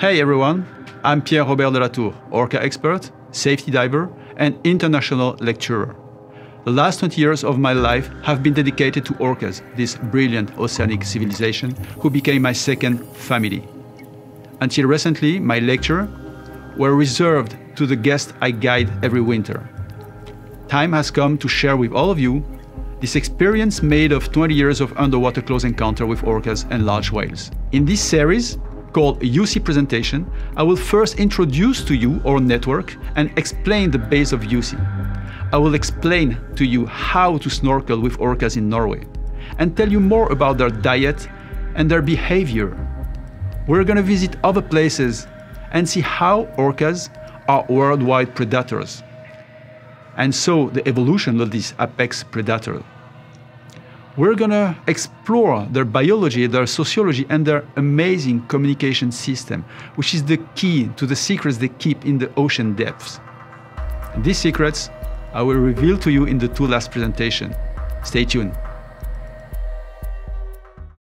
Hey everyone, I'm Pierre Robert de Latour, orca expert, safety diver, and international lecturer. The last 20 years of my life have been dedicated to orcas, this brilliant oceanic civilization who became my second family. Until recently, my lectures were reserved to the guests I guide every winter. Time has come to share with all of you this experience made of 20 years of underwater close encounter with orcas and large whales. In this series, called USEA Presentation, I will first introduce to you our network and explain the base of USEA. I will explain to you how to snorkel with orcas in Norway and tell you more about their diet and their behavior. We're going to visit other places and see how orcas are worldwide predators and so the evolution of this apex predator we're going to explore their biology, their sociology, and their amazing communication system, which is the key to the secrets they keep in the ocean depths. these secrets I will reveal to you in the two last presentation. Stay tuned.